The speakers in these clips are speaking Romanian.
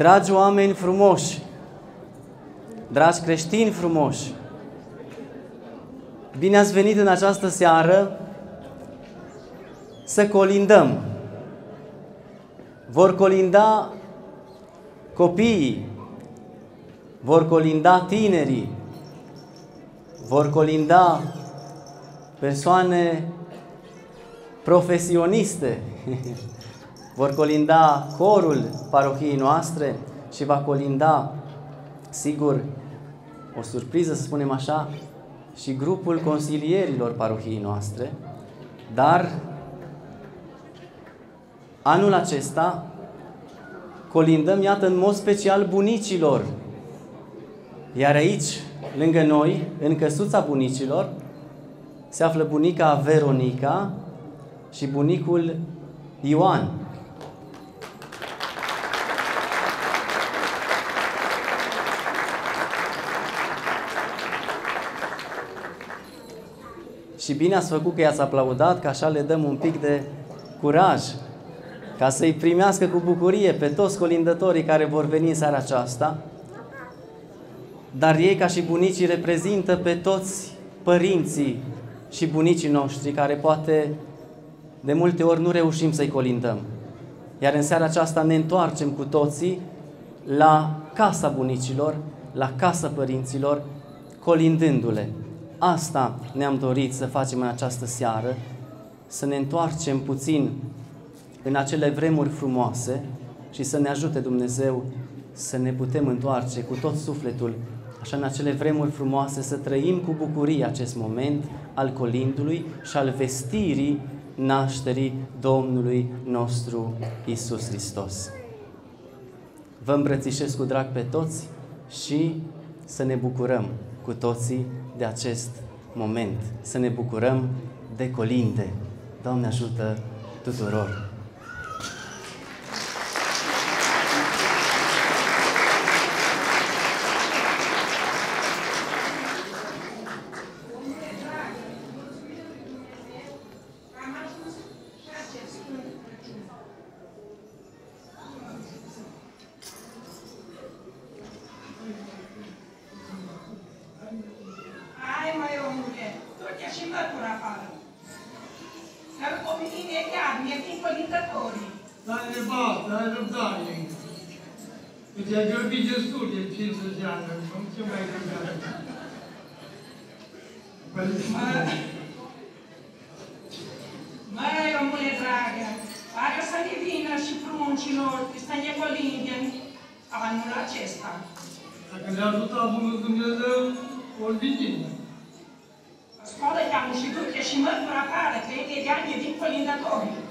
Dragi oameni frumoși, dragi creștini frumoși, bine ați venit în această seară să colindăm. Vor colinda copiii, vor colinda tinerii, vor colinda persoane profesioniste, vor colinda corul parohiei noastre și va colinda, sigur, o surpriză să spunem așa, și grupul consilierilor parohiei noastre, dar anul acesta colindăm, iată, în mod special bunicilor. Iar aici, lângă noi, în căsuța bunicilor, se află bunica Veronica și bunicul Ioan. Și bine ați făcut că i-ați aplaudat, că așa le dăm un pic de curaj, ca să-i primească cu bucurie pe toți colindătorii care vor veni în seara aceasta. Dar ei, ca și bunicii, reprezintă pe toți părinții și bunicii noștri, care poate de multe ori nu reușim să-i colindăm. Iar în seara aceasta ne întoarcem cu toții la casa bunicilor, la casa părinților, colindându-le. Asta ne-am dorit să facem în această seară, să ne întoarcem puțin în acele vremuri frumoase și să ne ajute Dumnezeu să ne putem întoarce cu tot sufletul, așa în acele vremuri frumoase, să trăim cu bucurie acest moment al colindului și al vestirii nașterii Domnului nostru Isus Hristos. Vă îmbrățișez cu drag pe toți și să ne bucurăm cu toții de acest moment, să ne bucurăm de colinde. Doamne ajută tuturor! Deci ai grăbit destul de 50 de ani, nu ce mai grăbează. Măi, omule dragă, pare să ne vină și pruncilor să ne colindem anul acesta. Dacă ne ajută Bunul Dumnezeu, ori bine. Scoală-te amu și du-te și mătura afară, că e de ani din colindătorii.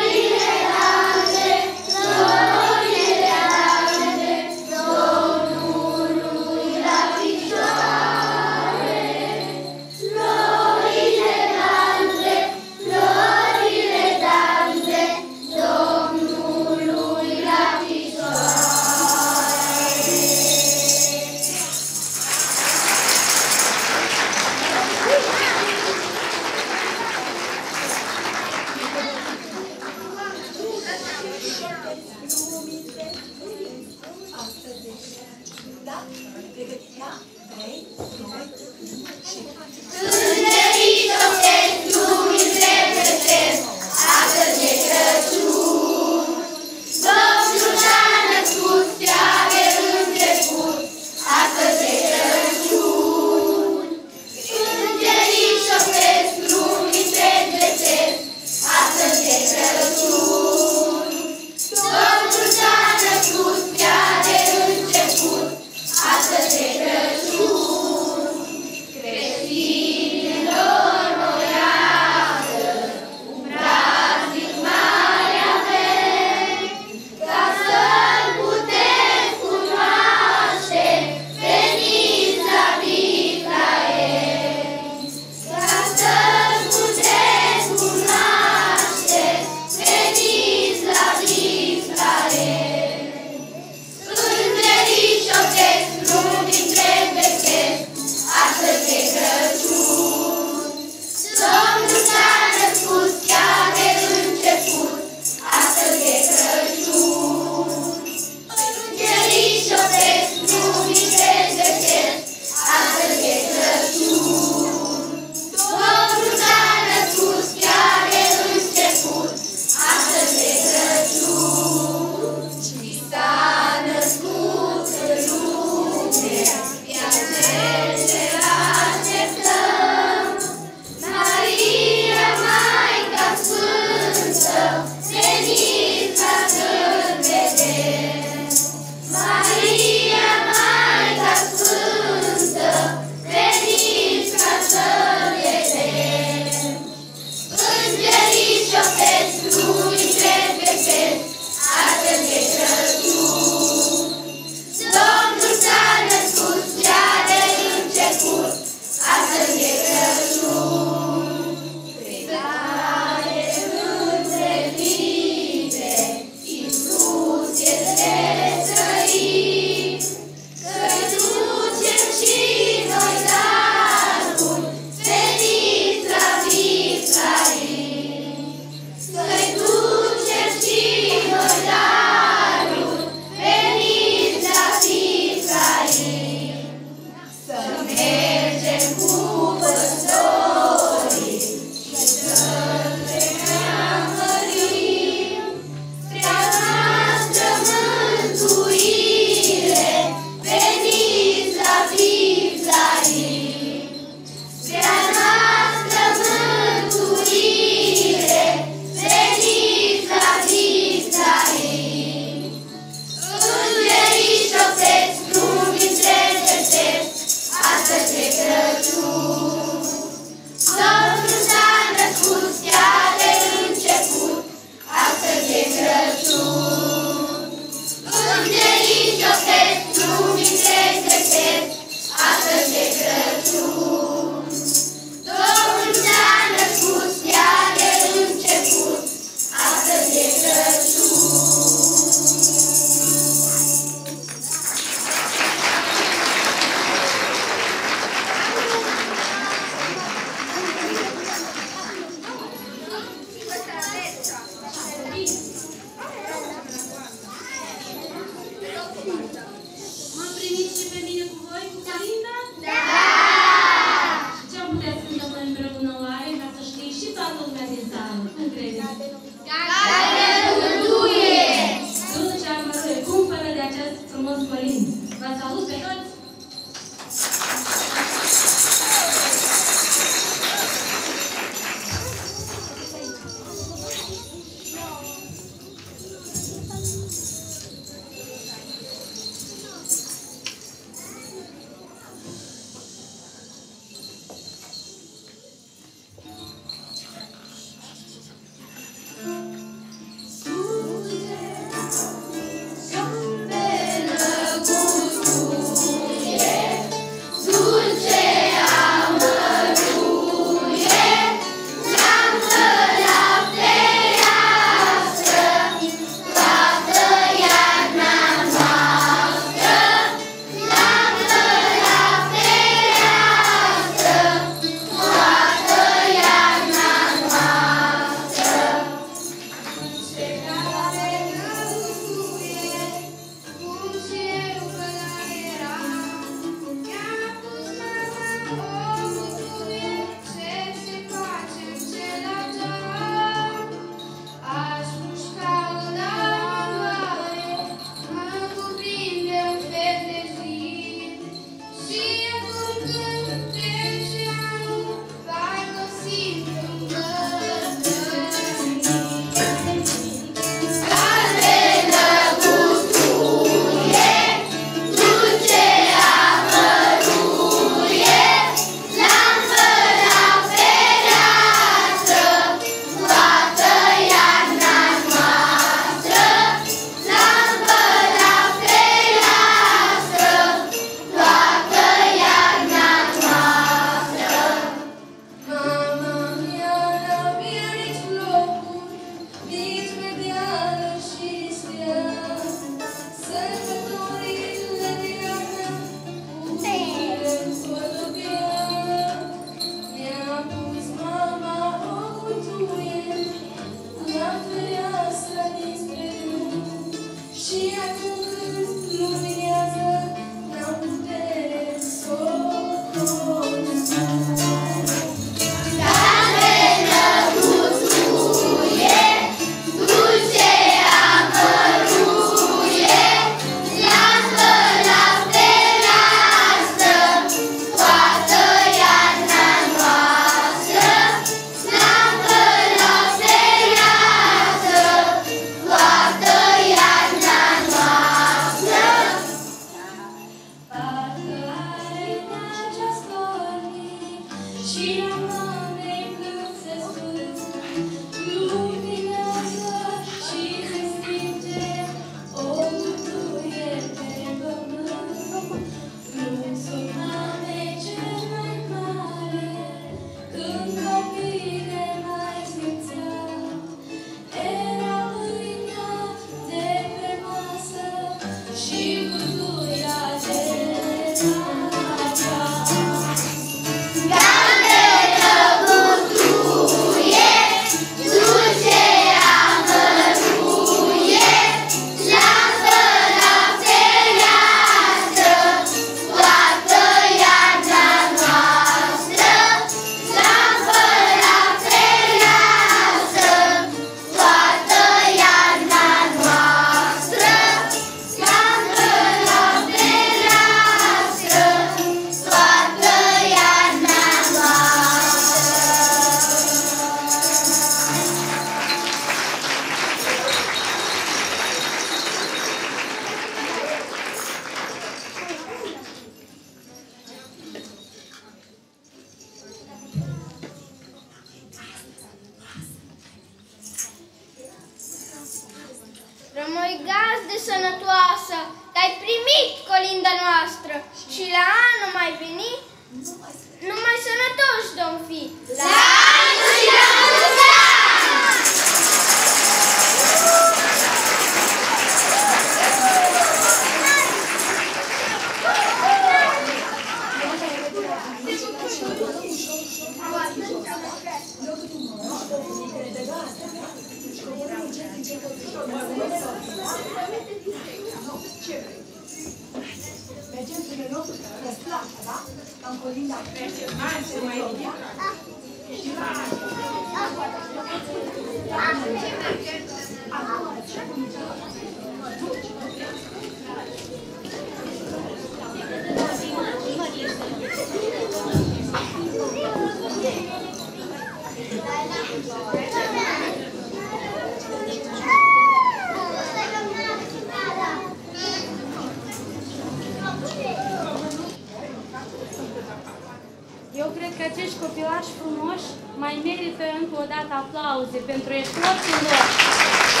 Mai merită încă o dată aplauze pentru efortul lor.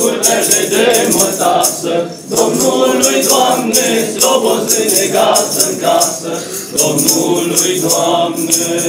lucrurile de mătasă. Domnului, Doamne, slobozâne casă în casă. Domnului, Doamne.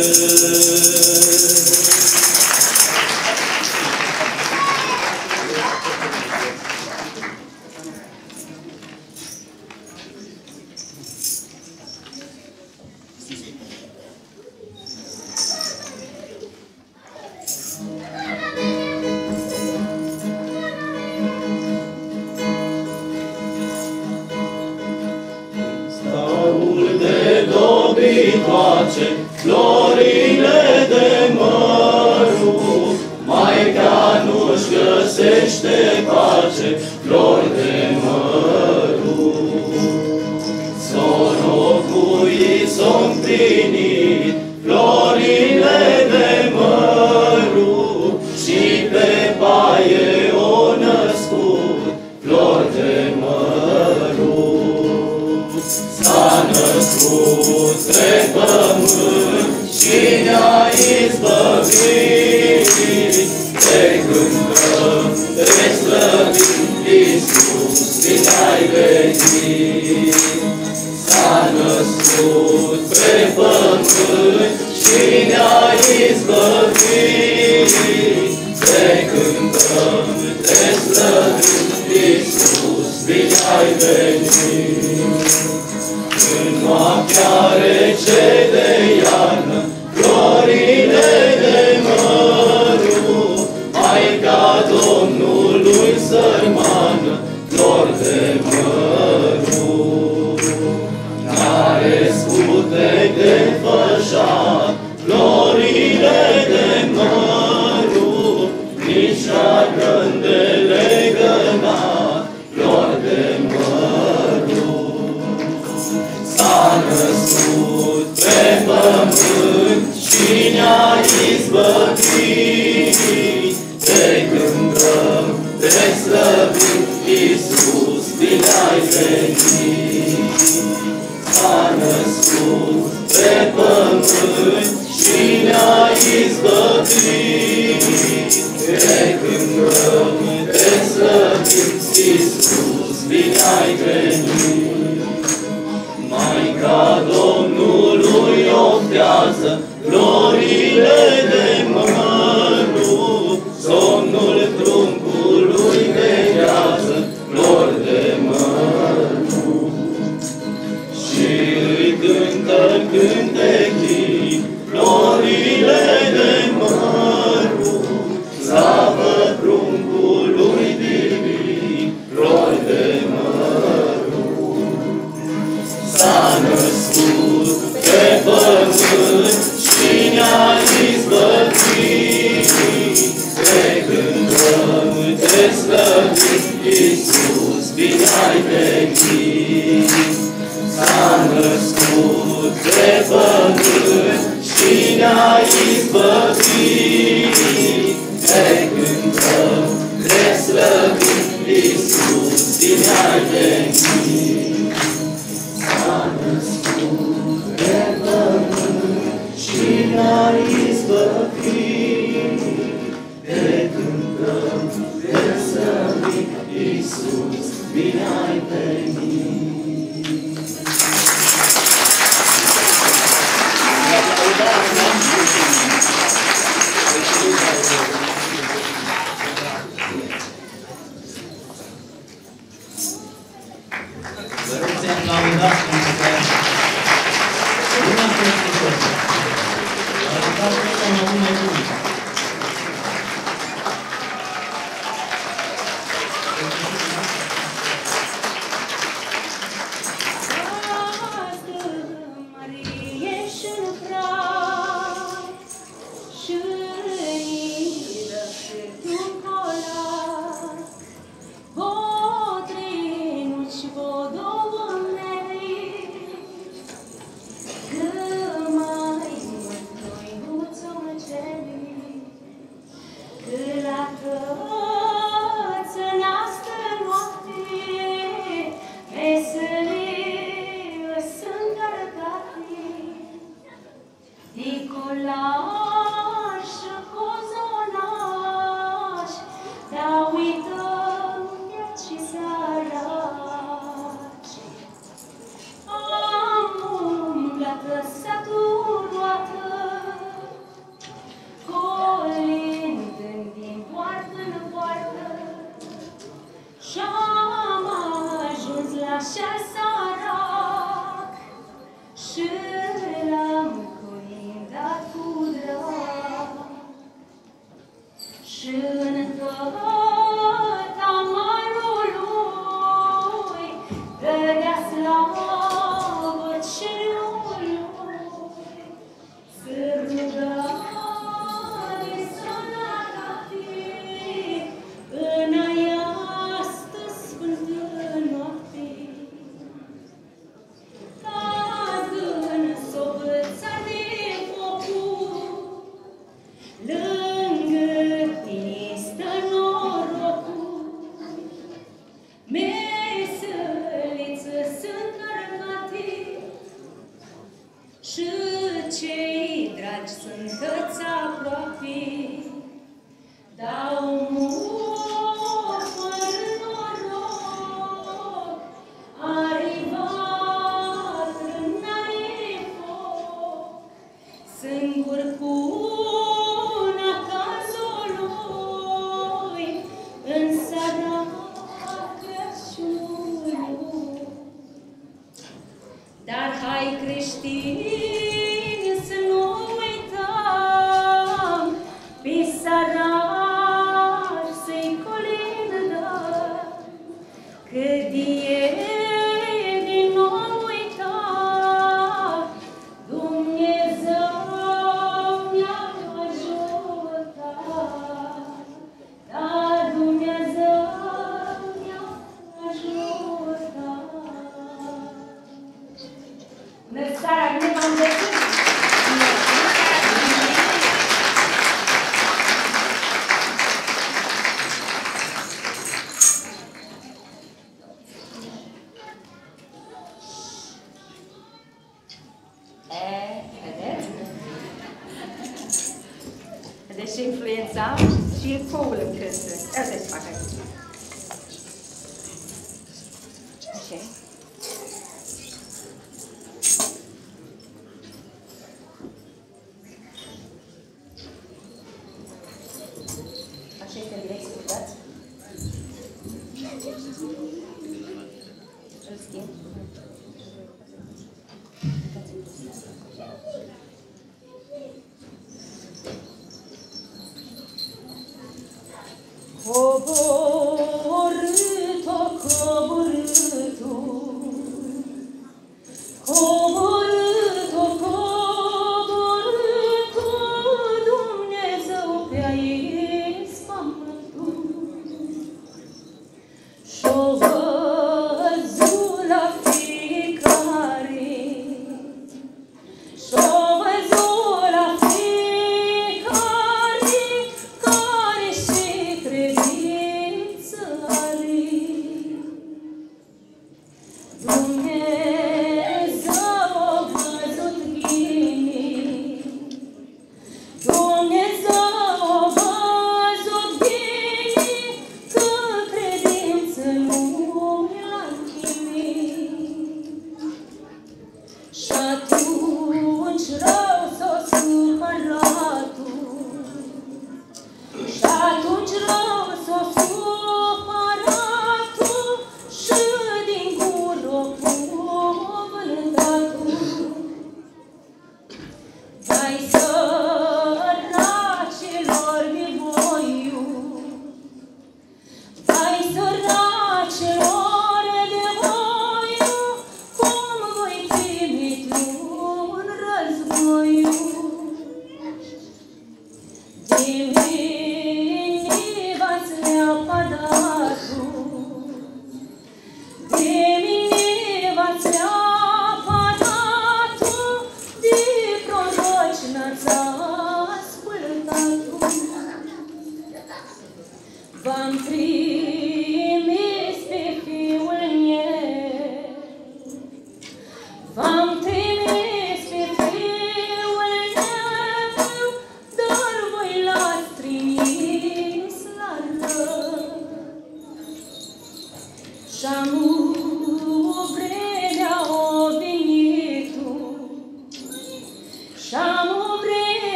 那咱俩你帮。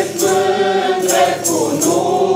Împlătesc mândră cu nună,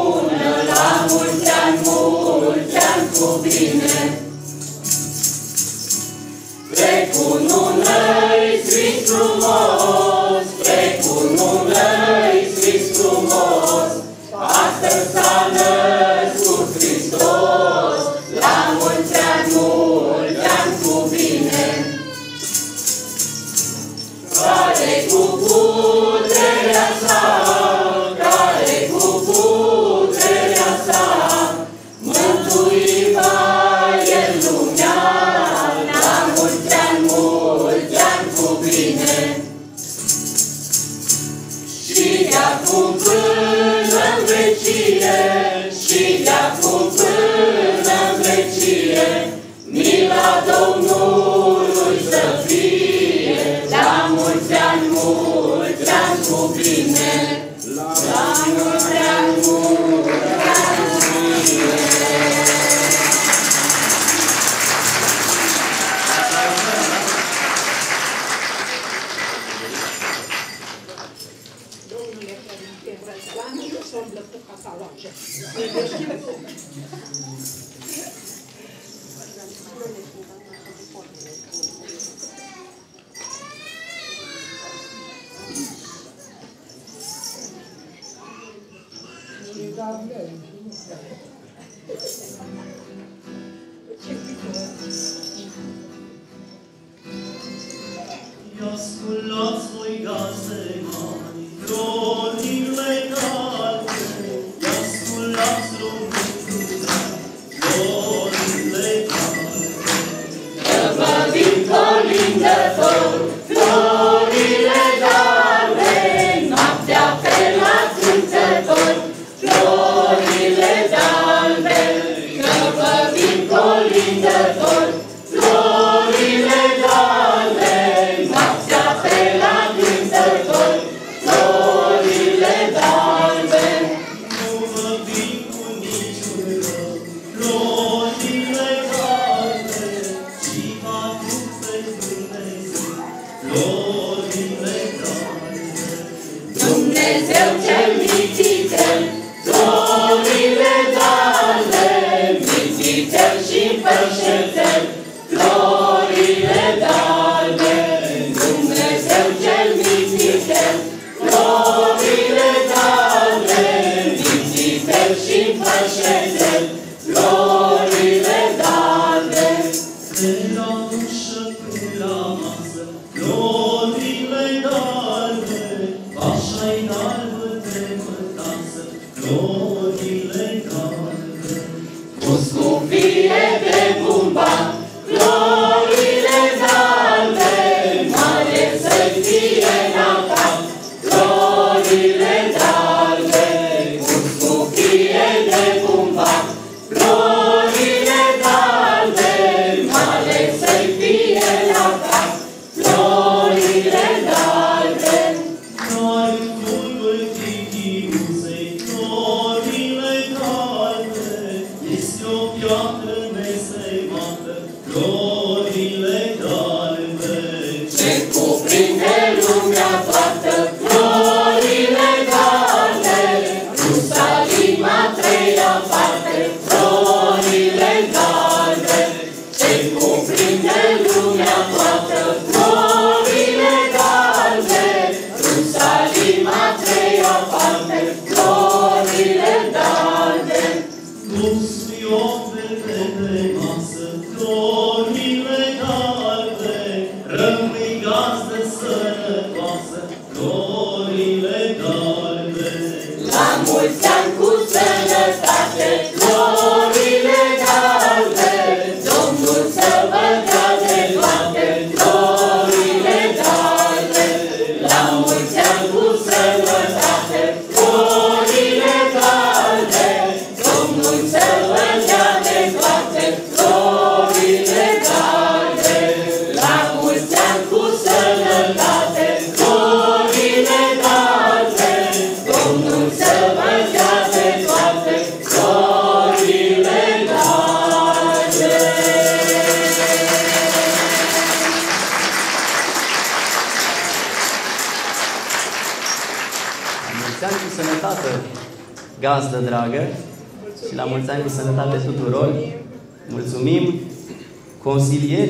Shalom. God.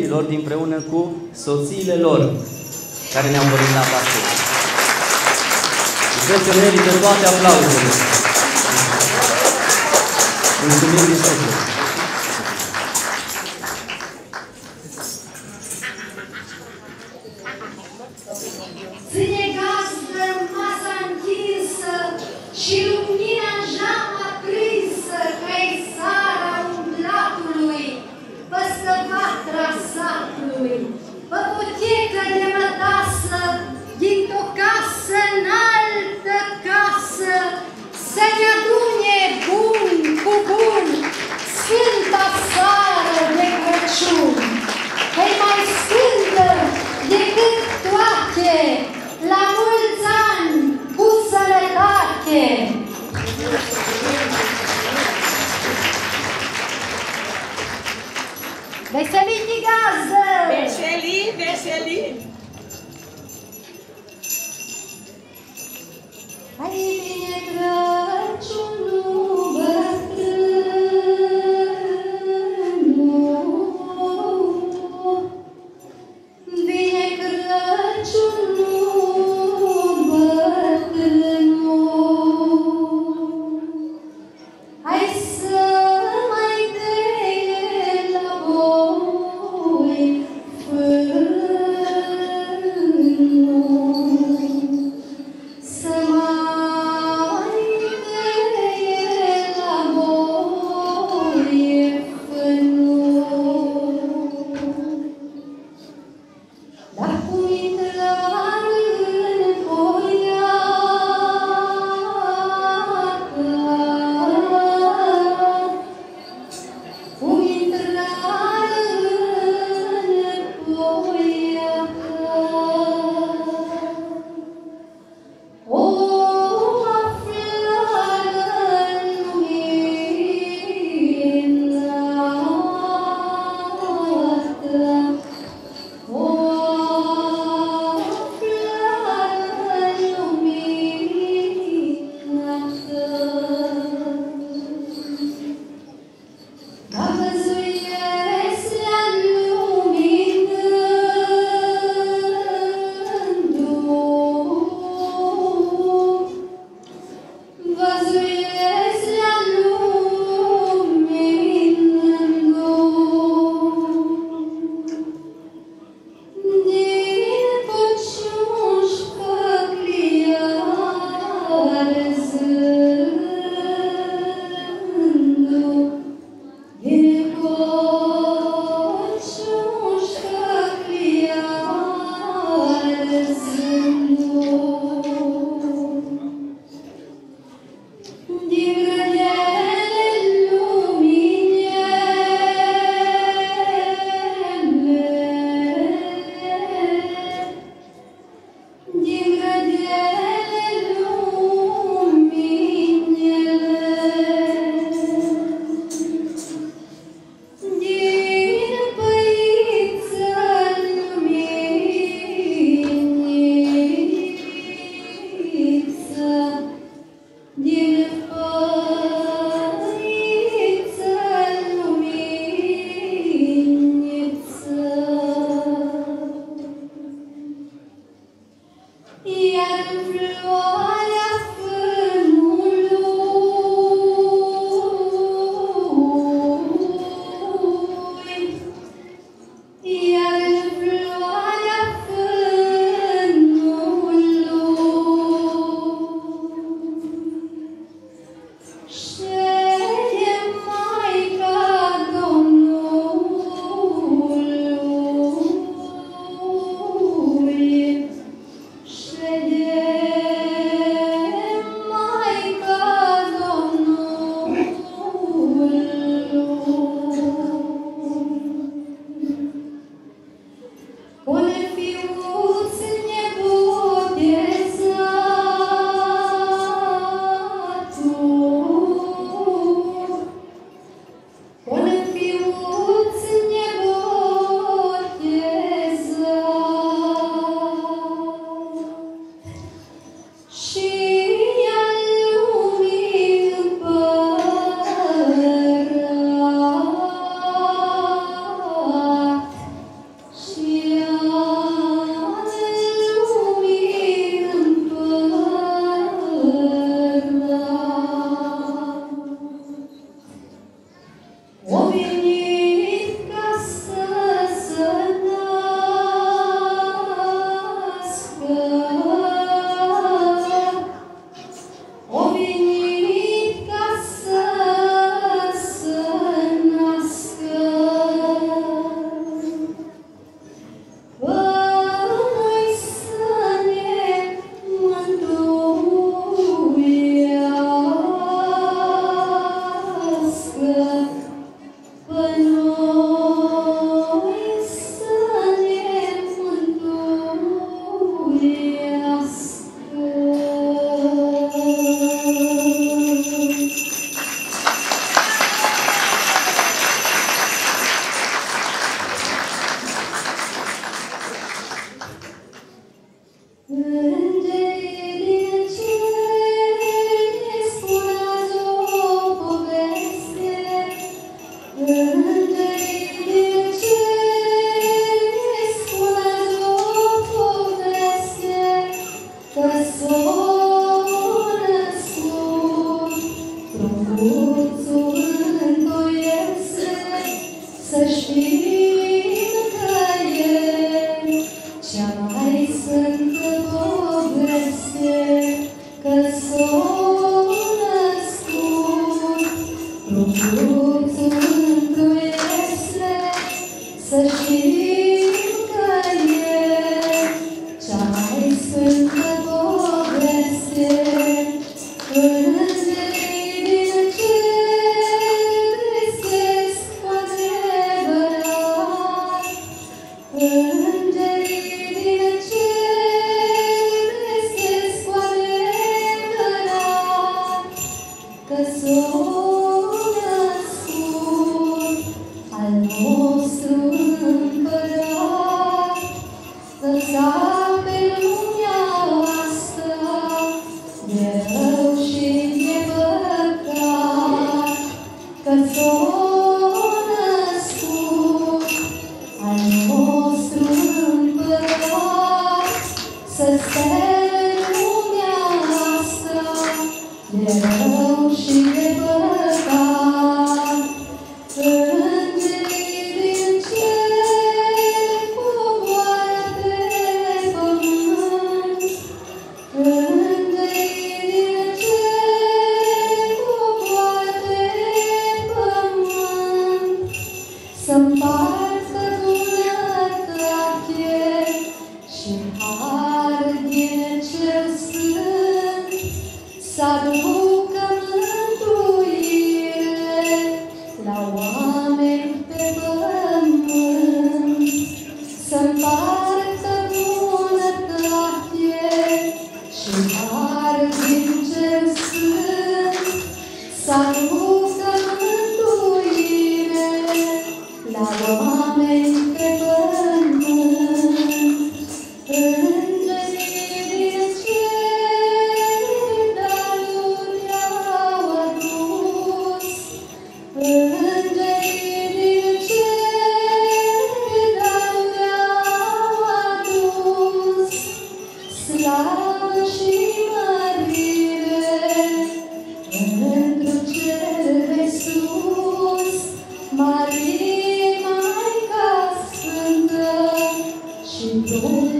tinerilor dinpreună cu soțiile lor care ne-au învățat astăzi. Cred că merită toate aplauzele. Mulțumim din suflet.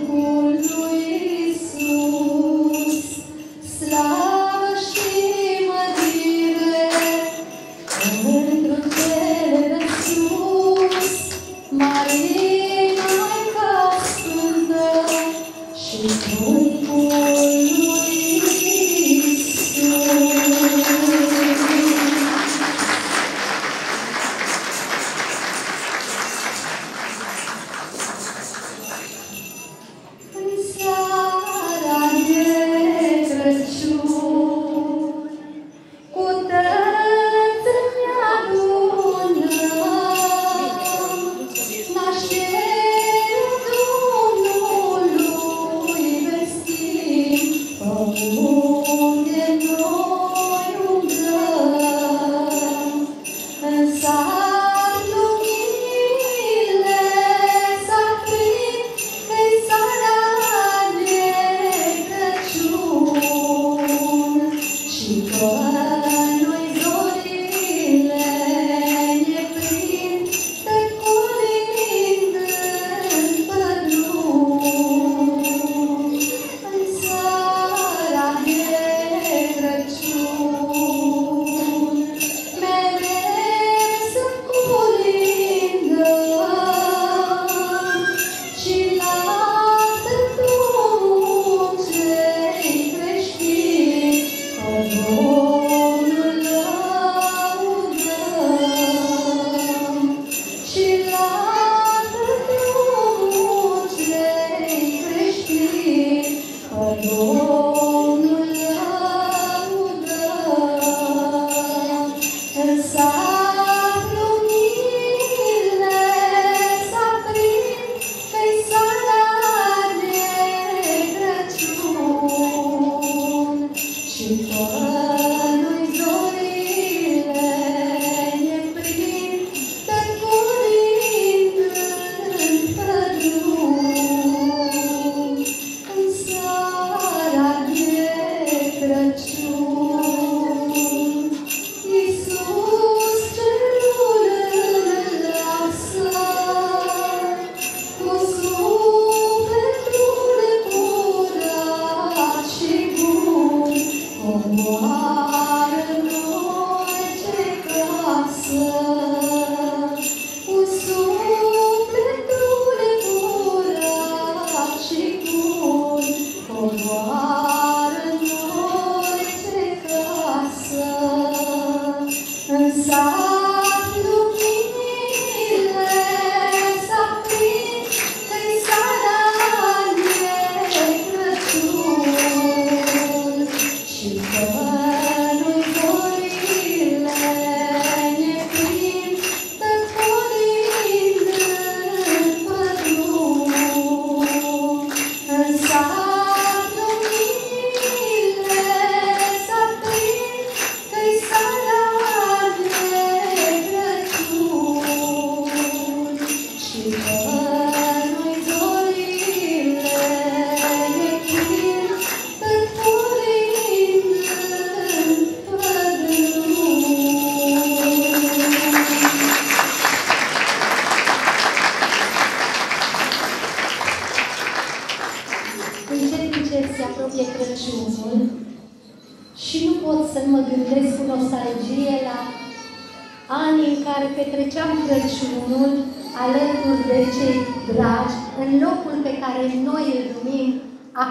Lord.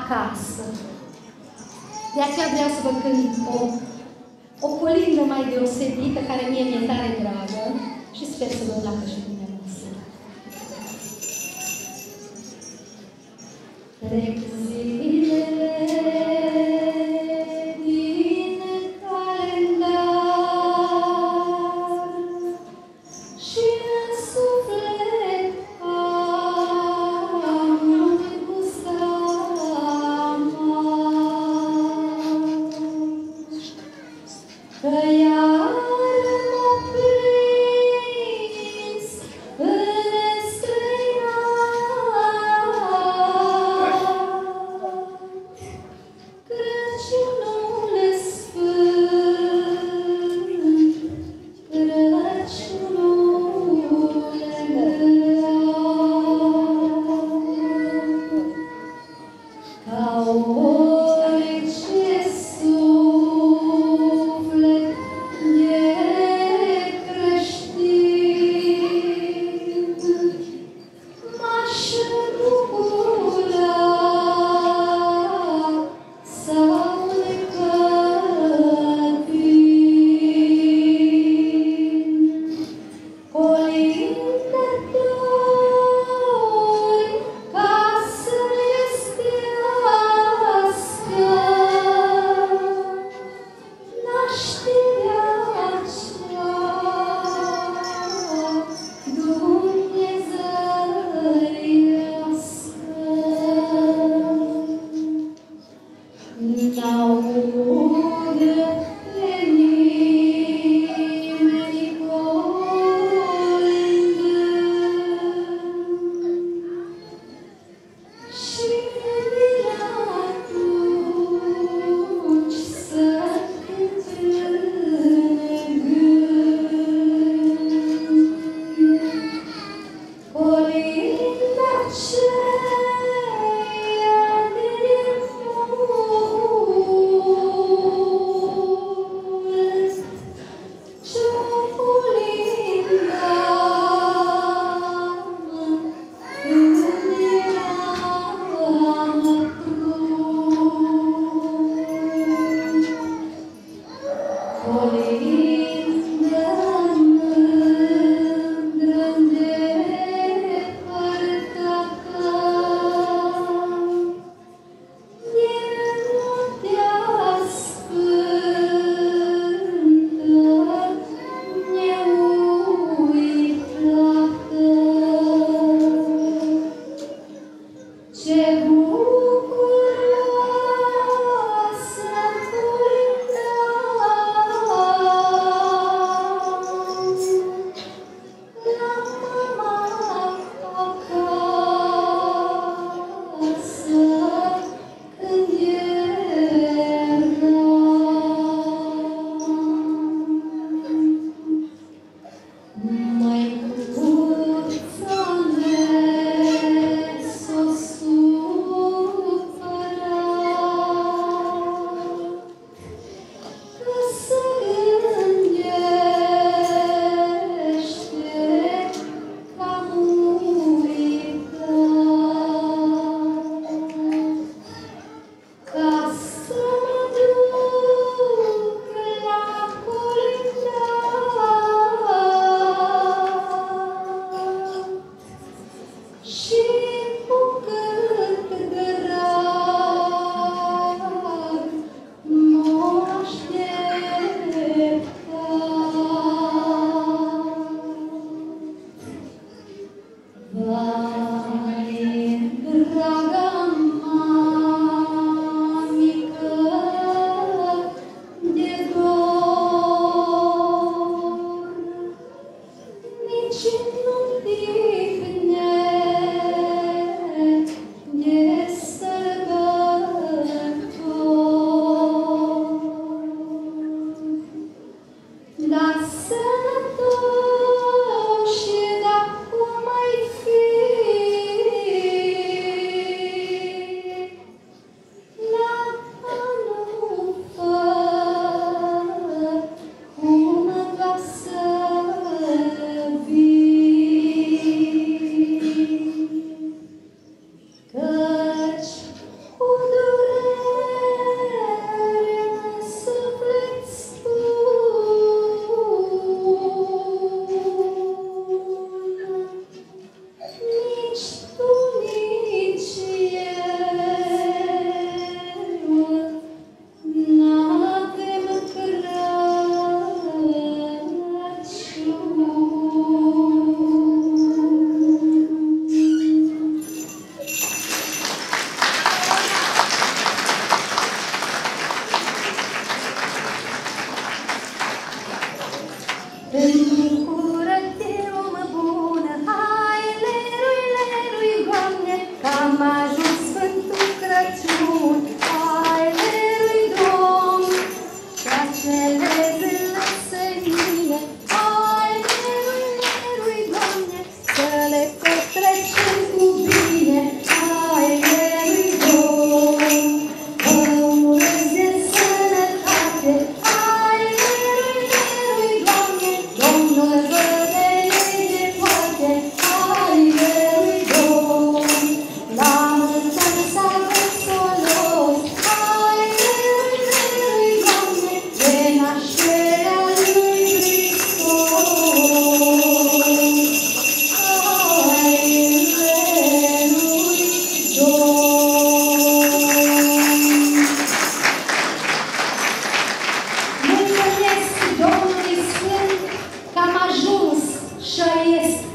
Acasă. De aceea vreau să vă cânt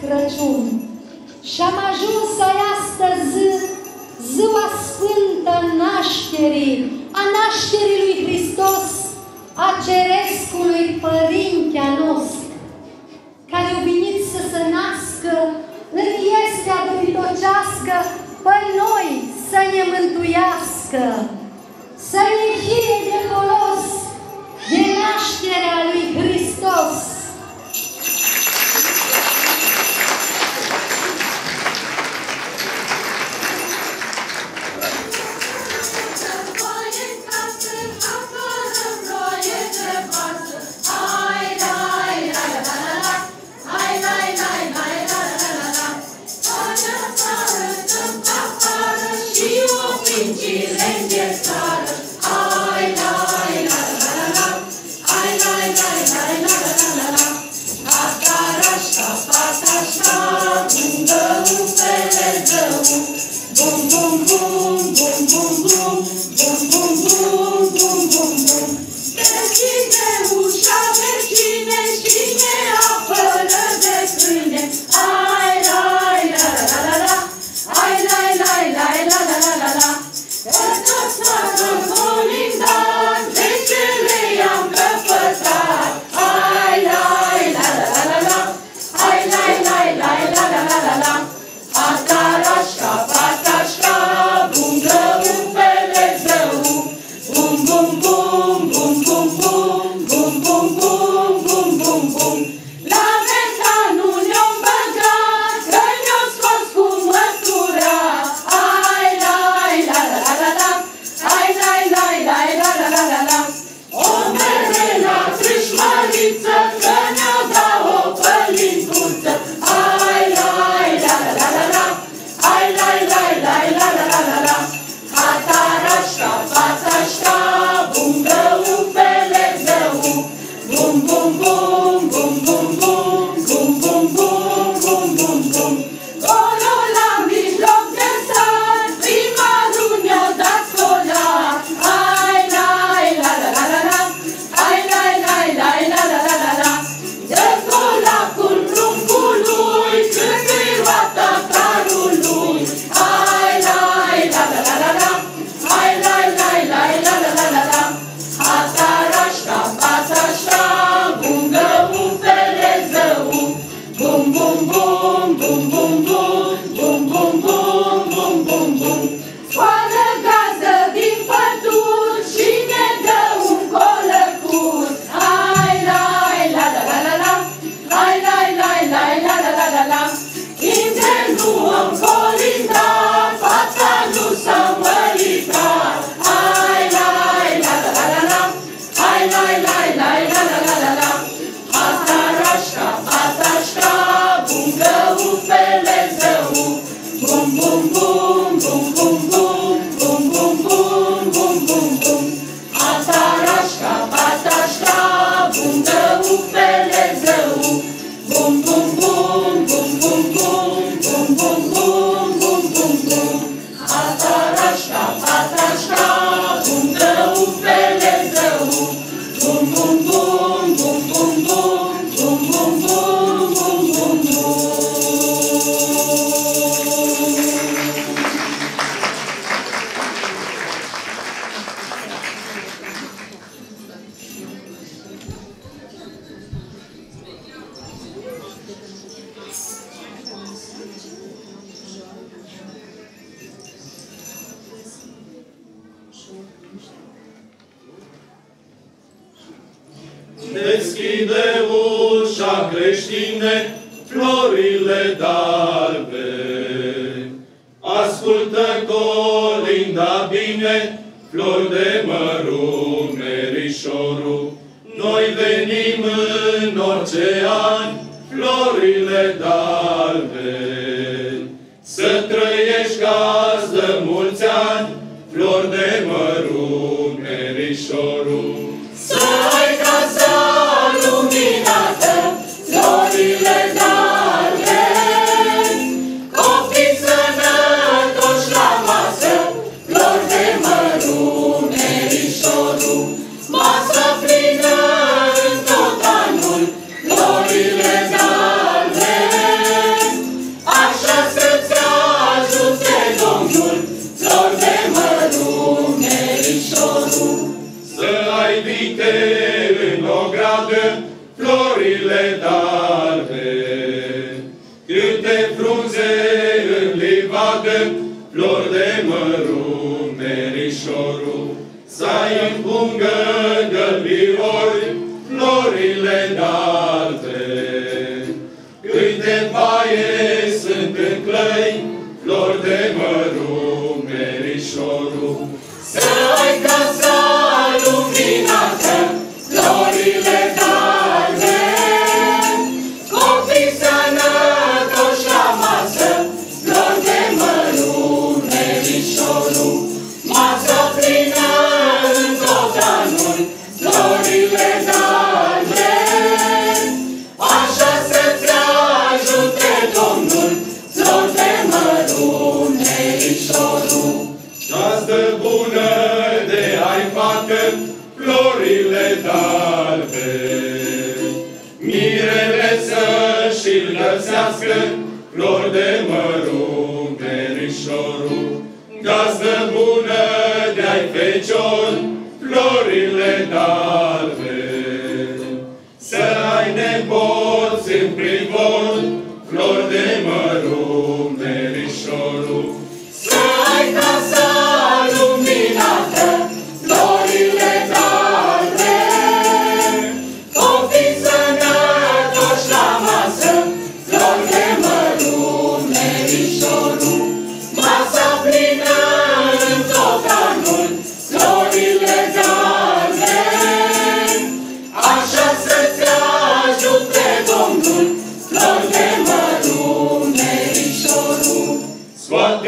Crăciun. Și am ajuns ai astăzi ziua sfântă nașterii, a nașterii lui Hristos, a cerescului Părintea nostru, care a venit să se nască în iestea dobitocească pe noi să ne mântuiască, să ne fie de folos de nașterea lui Hristos.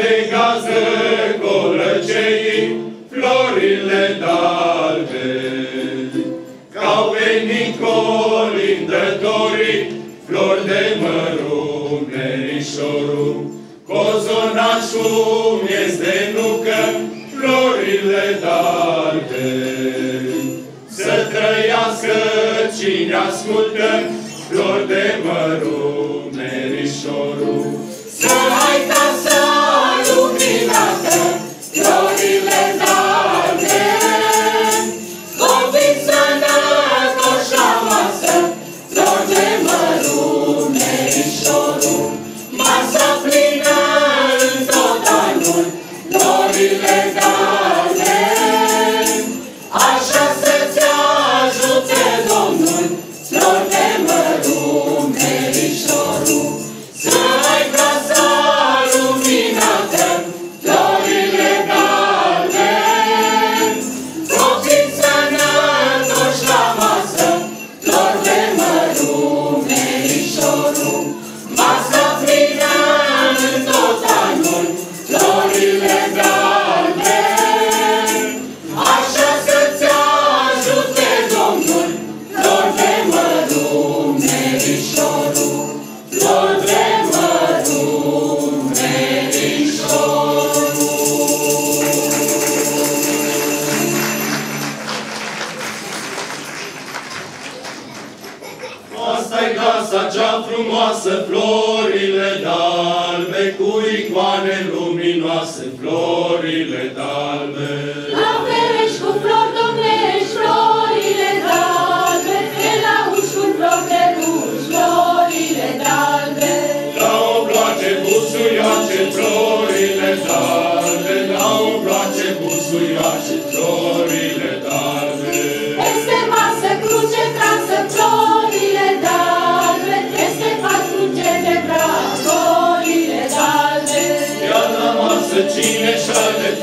de gază golăcei, florile dalbe. Ca venit colindătorii, flori de mărunt, nerișorul, cozonașul miez de nucă, florile dalbe. Să trăiască cine ascultă, flori de mărunt, nerișorul,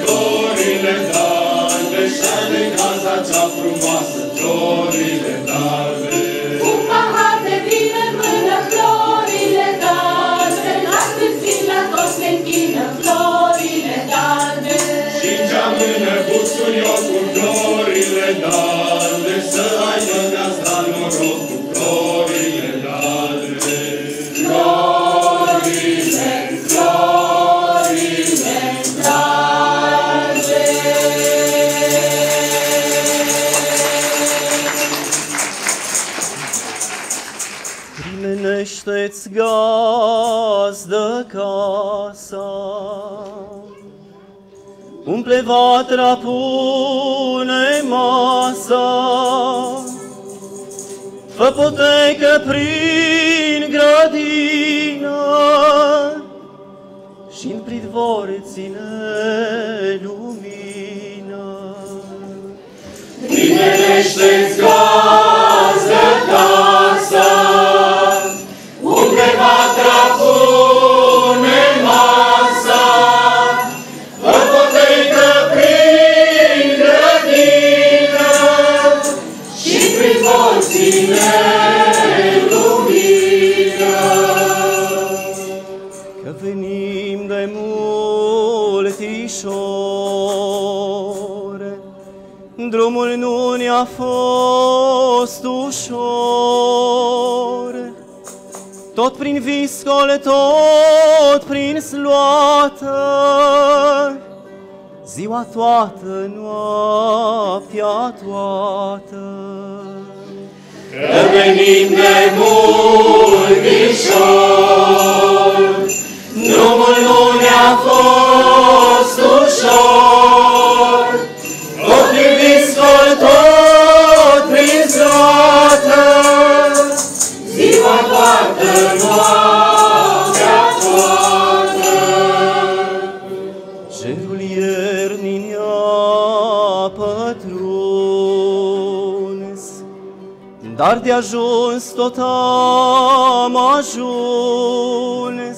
Florile dalbe și-ale casa cea frumoasă, florile dalbe. Cu pahate vin în mână, florile dalbe, la la toți se închină, florile dalbe. Și cea mână florile dalbe, să ai de gazda noroc cu florile Umple vatra, pune masa, Fă potecă prin grădină și în pridvor ține lumină. Primește-ți Tot prin viscole, tot prin sloată, Ziua toată, noaptea toată. Că venim de multișor, drumul nu ne-a fost ușor, Dar de ajuns tot am ajuns,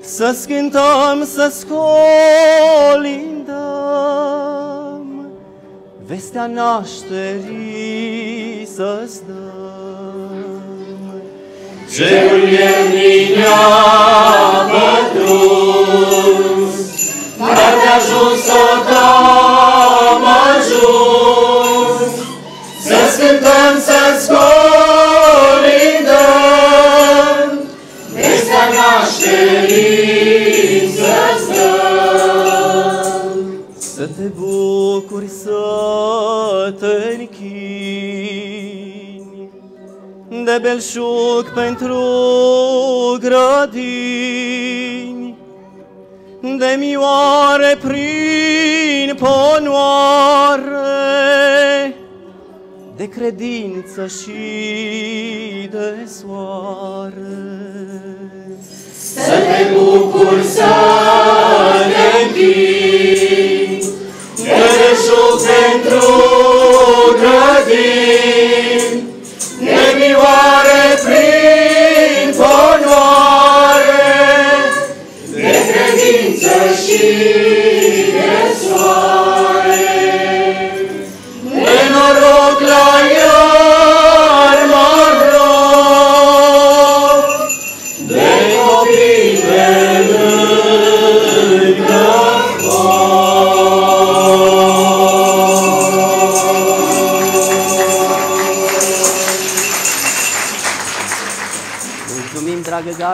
Să scântăm, să scolindăm, Vestea nașterii să-ți dăm. Cerul iernii ne-a pătruns, dar de ajuns tot am ajuns, să cântăm, nașterii să-ți dăm. Să te bucuri, să te închini De belșug pentru grădini De mioare prin ponoare De credință și de soare Să te bucuri, să te închini, de belșug pentru grădini, de mioare prin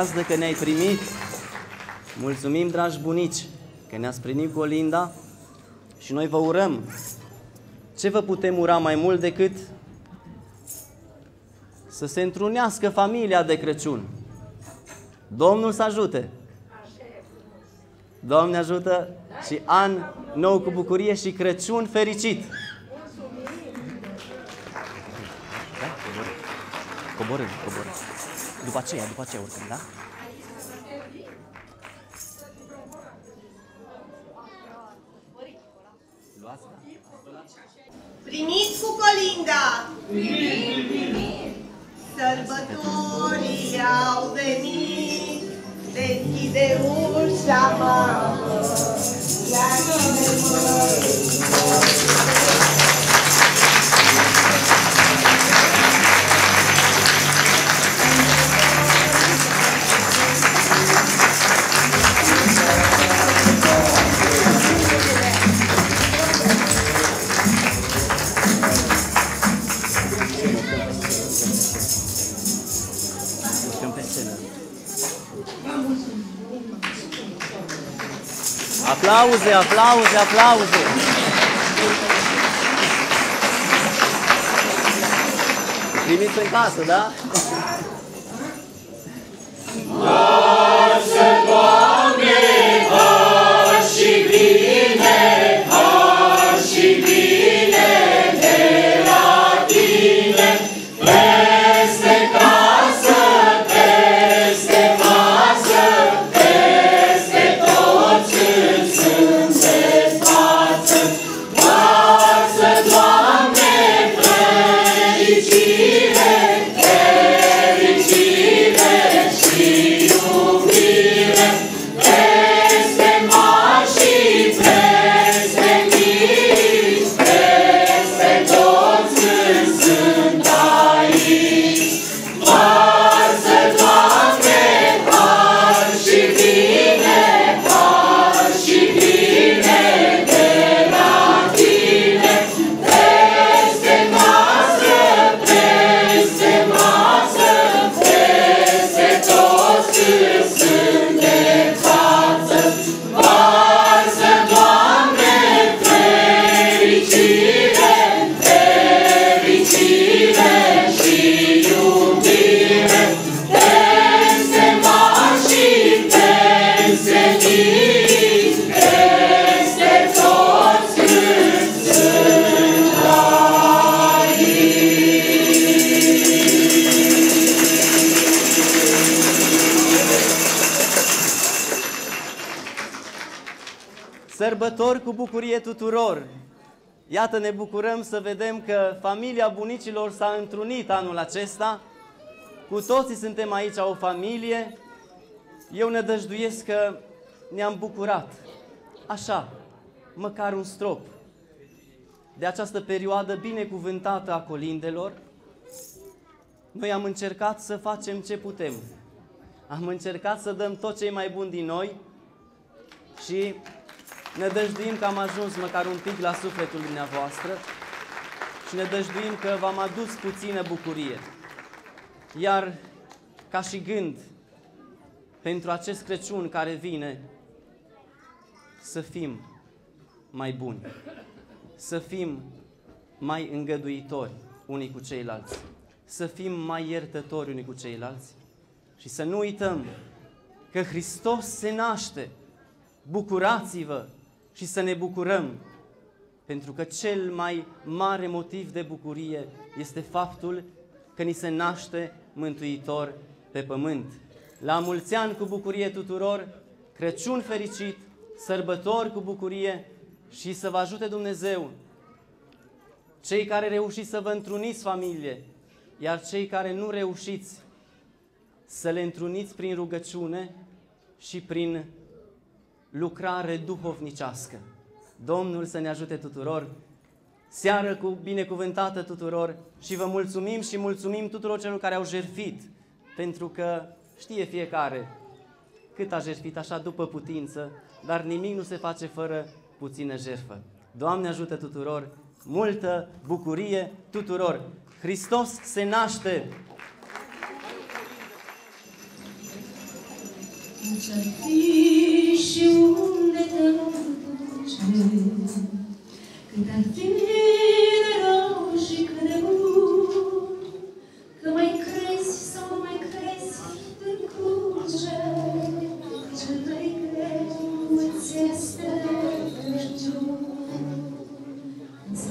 gazdă, că ne-ai primit. Mulțumim, dragi bunici, că ne-ați primit cu Olinda. Și noi vă urăm. Ce vă putem ura mai mult decât să se întrunească familia de Crăciun. Domnul să ajute! Doamne ajută și an nou cu bucurie și Crăciun fericit! Da? Coborâm, coborâm. Coborâm. După aceea, după aceea urcăm, da? Primiți cu colinda! Sărbătorii au venit, deschide ușa, mamă, la Aplauze, aplauze, aplauze! Primiți în casă, da? Tuturor! Iată, ne bucurăm să vedem că familia bunicilor s-a întrunit anul acesta. Cu toții suntem aici o familie. Eu ne dăjduiesc că ne-am bucurat. Așa, măcar un strop de această perioadă binecuvântată a colindelor. Noi am încercat să facem ce putem. Am încercat să dăm tot ce e mai bun din noi și ne dăjduim că am ajuns măcar un pic la sufletul dumneavoastră și ne dăjduim că v-am adus puțină bucurie. Iar ca și gând pentru acest Crăciun care vine, să fim mai buni, să fim mai îngăduitori unii cu ceilalți, să fim mai iertători unii cu ceilalți și să nu uităm că Hristos se naște. Bucurați-vă și să ne bucurăm, pentru că cel mai mare motiv de bucurie este faptul că ni se naște Mântuitor pe pământ. La mulți ani cu bucurie tuturor, Crăciun fericit, sărbători cu bucurie și să vă ajute Dumnezeu, cei care reușiți să vă întruniți familie, iar cei care nu reușiți să le întruniți prin rugăciune și prin lucrare duhovnicească. Domnul să ne ajute tuturor, seară cu binecuvântată tuturor și vă mulțumim și mulțumim tuturor celor care au jertfit, pentru că știe fiecare cât a jertfit așa după putință, dar nimic nu se face fără puțină jertfă. Doamne ajută tuturor, multă bucurie tuturor! Hristos se naște! Ce-ar fi și unde te duce, Cât ar fi de rău și cât de bun, Că mai crezi sau nu mai crezi în cruce, Cel mai greu îți este Crăciun. Să